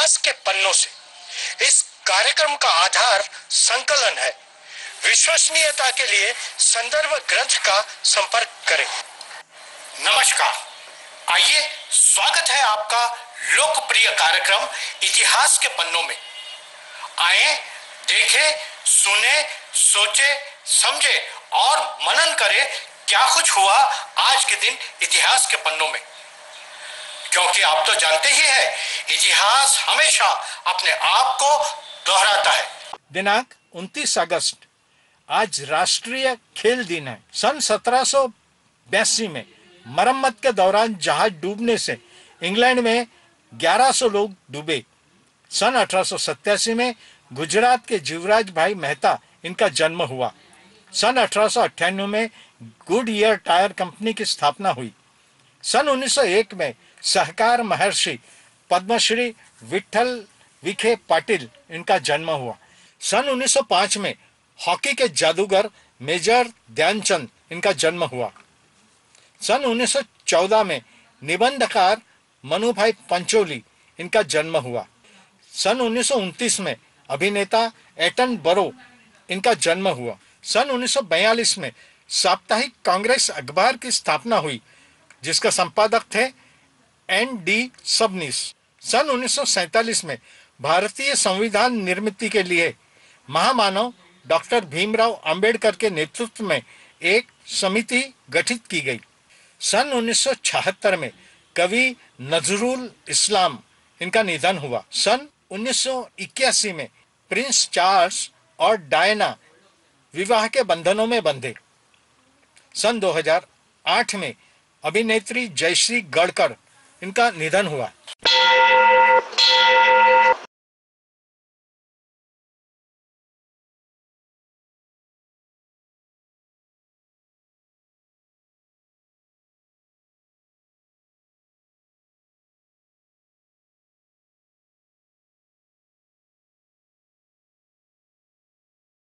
इतिहास के पन्नों से। इस कार्यक्रम का आधार संकलन है। विश्वसनीयता के लिए संदर्भ ग्रंथ का संपर्क करें। नमस्कार। आइए, स्वागत है आपका लोकप्रिय कार्यक्रम इतिहास के पन्नों में। आए, देखे, सुने, सोचे, समझे और मनन करे क्या कुछ हुआ आज के दिन इतिहास के पन्नों में। क्योंकि आप तो जानते ही हैं इतिहास हमेशा अपने आप को दोहराता है। दिनांक 29 अगस्त, आज राष्ट्रीय खेल दिन है। सन सत्रह में मरम्मत के दौरान जहाज़ डूबने से इंग्लैंड में 1100 लोग डूबे। सन अठारह में गुजरात के जीवराज भाई मेहता इनका जन्म हुआ। सन अठारह में गुड ईयर टायर कंपनी की स्थापना हुई। सन 1901 में सहकार महर्षि पद्मश्री विठल विखे पाटिल इनका जन्म हुआ। सन 1905 में हॉकी के जादूगर मेजर ध्यानचंद इनका जन्म हुआ। सन 1914 में निबंधकार मनुभाई पंचोली इनका जन्म हुआ। सन 1929 में अभिनेता एटन बरो इनका जन्म हुआ। सन 1942 में साप्ताहिक कांग्रेस अखबार की स्थापना हुई, जिसका संपादक थे एन डी सबनिस। सन 1947 में भारतीय संविधान निर्मित के लिए महामानव डॉक्टर भीमराव अंबेडकर के नेतृत्व में एक समिति गठित की गई। सन 1976 में कवि नजरुल इस्लाम इनका निधन हुआ। सन 1981 में प्रिंस चार्ल्स और डायना विवाह के बंधनों में बंधे। सन 2008 में अभिनेत्री जयश्री गड़कर इनका निधन हुआ।